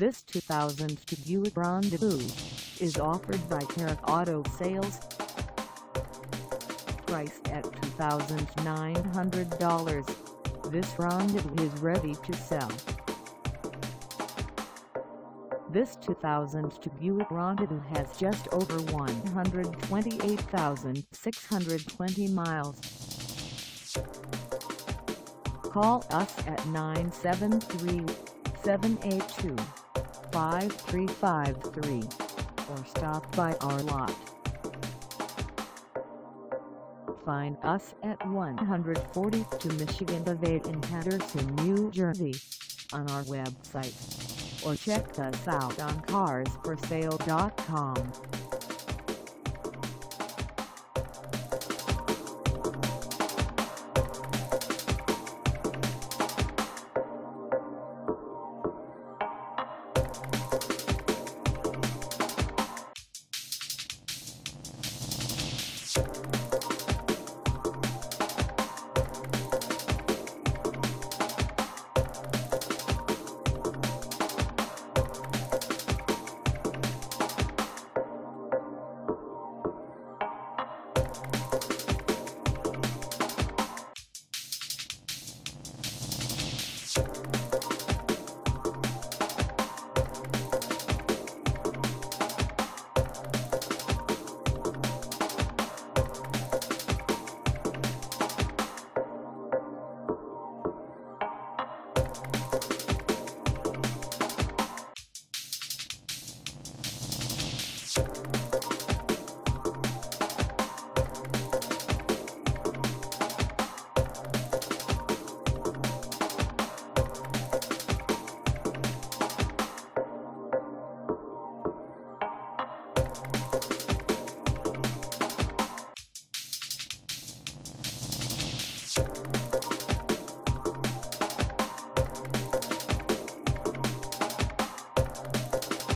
This 2002 Buick Rendezvous is offered by Harrek Auto Sales. Priced at $2,900, this Rendezvous is ready to sell. This 2002 Buick Rendezvous has just over 128,620 miles. Call us at 973-782-5353 or stop by our lot. Find us at 142 Michigan Ave in Paterson, New Jersey on our website or check us out on carsforsale.com. Thank